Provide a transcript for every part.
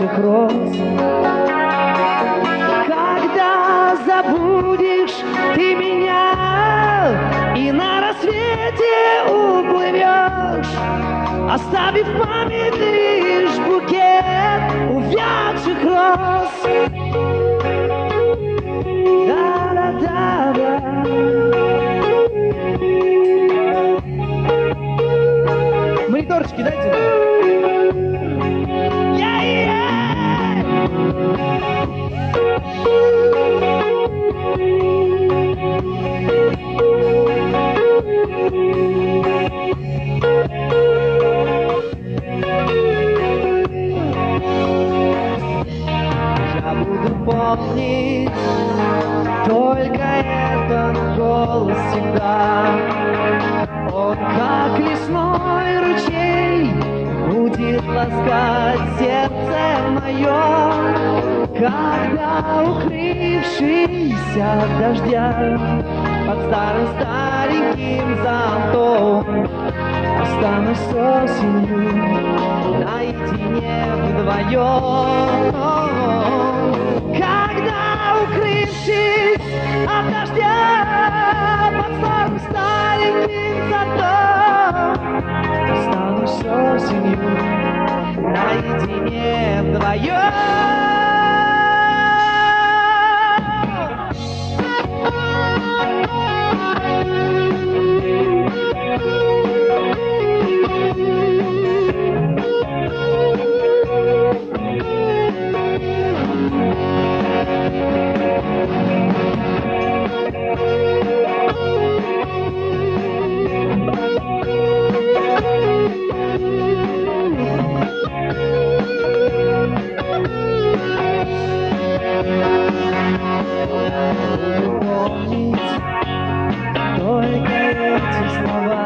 наших роз. Когда забудешь ты меня и на рассвете уплывешь, оставив память лишь букет увядших роз. Голос всегда. Он как лесной ручей будет ласкать сердце мое, когда укрывшийся от дождя под старым стареньким зонтом останусь осенью наедине вдвоем. Наедине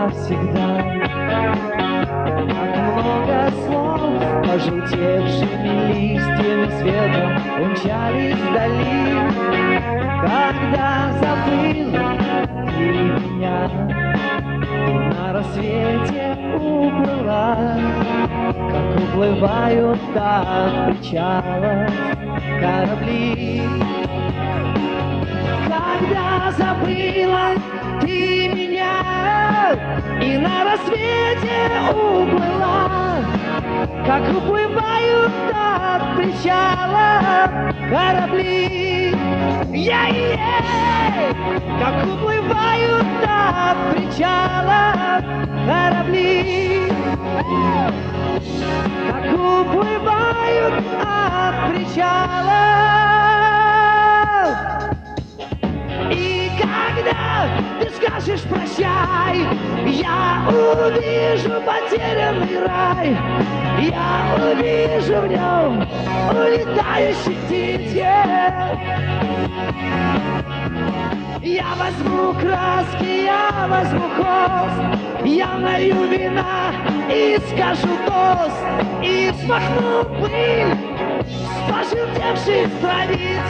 слова всегда. Как много слов, пожелтевшими листьями света умчались вдали, когда забыла ты меня. На рассвете уплыла, как уплывают от причалов корабли. Когда забыла ты меня. И на рассвете уплыла Как уплывают от причала корабли Ей-ей! Как уплывают от причала корабли Как уплывают от причала я увижу потерянный рай, я увижу в нем улетающих птичек. Я возьму краски, я возьму холст, я налью вина и скажу тост, и смахну пыль с пожелтевших страниц.